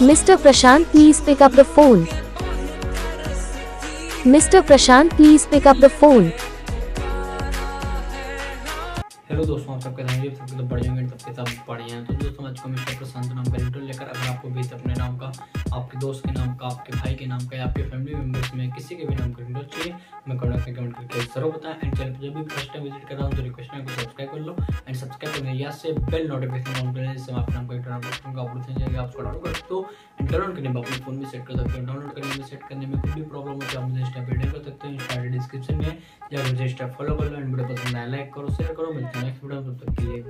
Mr. Prashant, please pick up the phone. Mr. Prashant, please pick up the phone. Hello दोस्तों आप सबके धन्यवाद सबके तो बढ़िया होंगे सबके सब बढ़िया हैं तो दोस्तों आज को मिस्टर प्रशांत नाम का लेकर अगर आपको भी अपने नाम का आपके दोस्त के नाम का, आपके भाई के नाम का या आपके फैमिली मेंबर्स में किसी के भी नाम का इंटरव्यू चाहिए, मैं कमेंट में कमेंट करके ज़रूर बताएँ। एंड चैनल पर जब भी फ़र्स्ट टाइम विज़िट कर रहा हूँ तो रिक्वेस्ट है सब्सक्राइब कर लो। एंड सब्सक्राइब करने या से बेल नोटिफिकेशन ऑन करें जिससे अपने नाम का इंटरव्यू अपलोड हो जाएगा, आप उसको डाउनलोड कर सकते एंड डाउनलोड करने में अपने फ़ोन में सेट कर सकते हो। डाउनलोड करने में सेट करने में कोई भी प्रॉब्लम हो तो आप मुझे इंस्टा पे कर सकते हो। इंस्टा डिस्क्रिप्शन में या मुझे इंस्टा फॉलो कर लो एंड वीडियो पसंद आया लाइक करो शेयर करो। मिलते हैं नेक्स्ट वीडियो तब तक के लिए